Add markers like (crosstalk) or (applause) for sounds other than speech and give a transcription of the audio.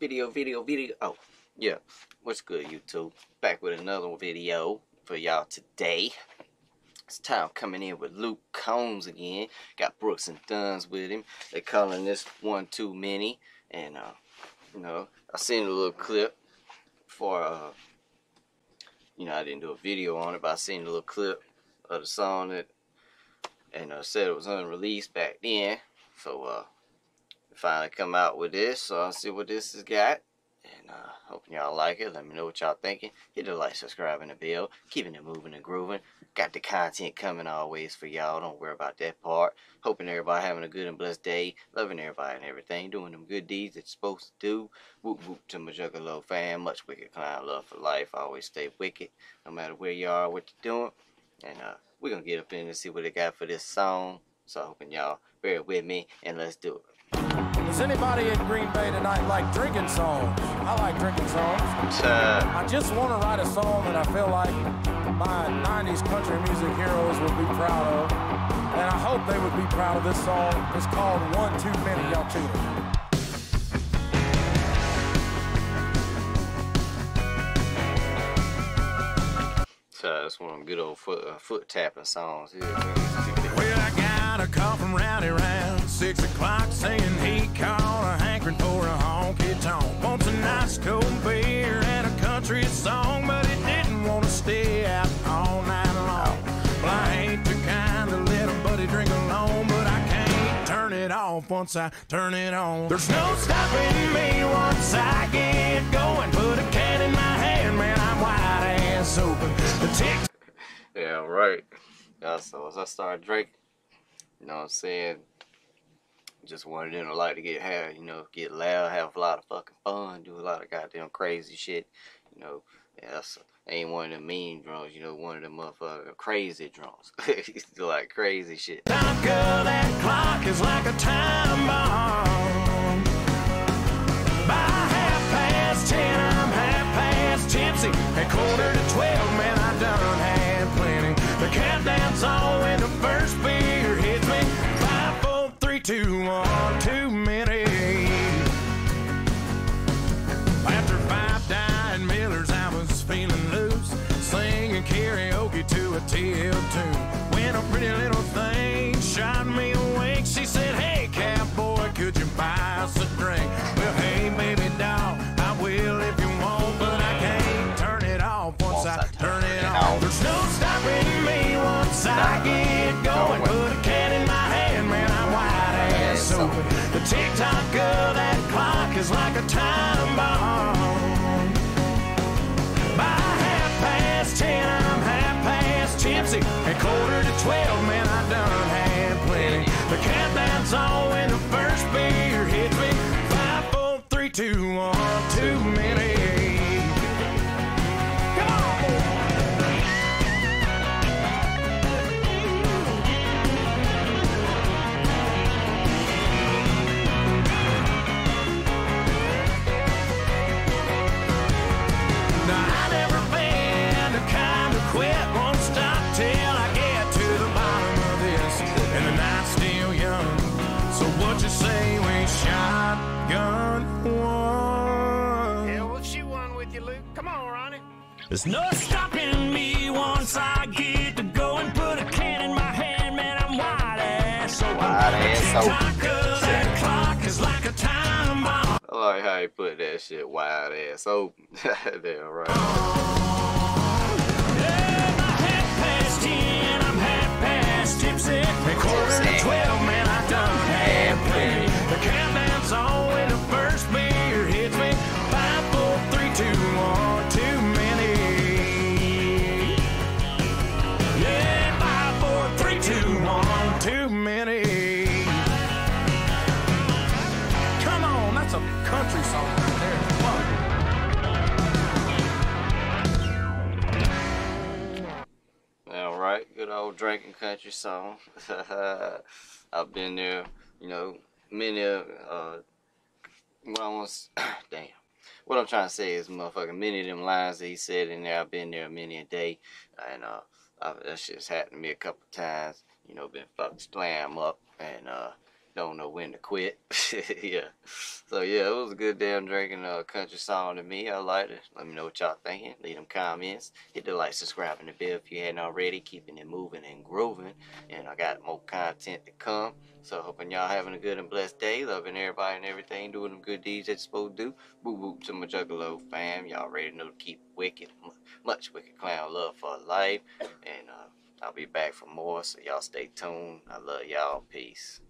Video, video, video. Oh, yeah. What's good, YouTube? Back with another video for y'all today. It's time coming in with Luke Combs again. Got Brooks and Dunns with him. They're calling this one too many. And, uh, you know, I seen a little clip for, uh, you know, I didn't do a video on it, but I seen a little clip of the song that, and uh, said it was unreleased back then. So, uh, finally come out with this, so I'll see what this has got. And uh, hoping y'all like it. Let me know what y'all thinking. Hit the like, subscribe, and the bell. Keeping it moving and grooving. Got the content coming always for y'all. Don't worry about that part. Hoping everybody having a good and blessed day. Loving everybody and everything. Doing them good deeds that you're supposed to do. Whoop whoop to my Juggalo fam. Much wicked clown love for life. Always stay wicked. No matter where you are, what you're doing. And uh, we're going to get up in and see what they got for this song. So hoping y'all bear with me and let's do it. Does anybody in Green Bay tonight like drinking songs? I like drinking songs. Uh, I just want to write a song that I feel like my 90s country music heroes would be proud of. And I hope they would be proud of this song. It's called One Too Many. Y'all tune that's one of them good old foot, uh, foot tapping songs. Yeah. Well, I got a call from Rowdy around six o'clock saying he a hankering for a honky tonk. Wants a nice cold beer and a country song, but he didn't want to stay out all night long. Well, I ain't the kind to let a buddy drink alone, but I can't turn it off once I turn it on. There's no stopping me once I get going. Put a can in my hand, man, I'm wide ass open. The Yeah, right. Yeah, so as I started drinking, you know what I'm saying? Just wanted them to like to get have, you know, get loud, have a lot of fucking fun, do a lot of goddamn crazy shit. You know, yeah, that's ain't one of them mean drunks, you know, one of them motherfucking crazy drunks. (laughs) like crazy shit. Of that clock is like a time bomb. On when the first beer hits me. Five, four, three, two, one, too many. After five dying Millers, I was feeling loose, singing karaoke to a TL tune. When a pretty little thing shot me awake, she said, Hey, cowboy, could you buy us a drink? Get going. Put a can in my hand, man, I'm wide ass open. The tick tock of that clock is like a time bomb. By half past ten, I'm half past tipsy. At quarter to twelve, man, I done had plenty. The countdown's on shotgun one? Yeah, we'll shoot one with you, Luke. Come on, Ronnie. There's no stopping me once I get to go and put a can in my hand, man. I'm wide ass open. Wide ass open. That clock is like a time bomb. I like how he put that shit wide ass open. (laughs) Damn right. Right, good old drinking country song. (laughs) I've been there, you know, many of, uh, what I want damn. What I'm trying to say is, motherfucker, many of them lines that he said in there, I've been there many a day, and, uh, I, that shit's happened to me a couple times, you know, been fucked slam up, and, uh, don't know when to quit. (laughs) yeah. So yeah, it was a good damn drinking uh, country song to me. I liked it. Let me know what y'all thinking. Leave them comments. Hit the like, subscribe, and the bell if you hadn't already. Keeping it moving and grooving. And I got more content to come. So hoping y'all having a good and blessed day. Loving everybody and everything. Doing them good deeds that you're supposed to do. Boo boo to my Juggalo fam. Y'all already know to keep wicked. Much wicked clown love for life. And uh, I'll be back for more. So y'all stay tuned. I love y'all. Peace.